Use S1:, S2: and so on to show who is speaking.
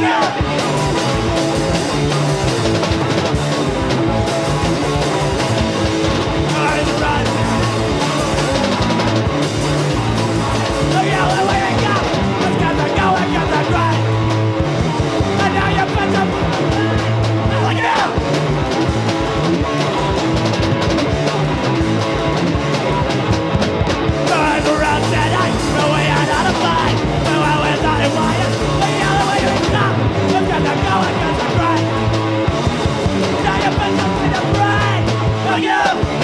S1: Hallelujah! Fuck!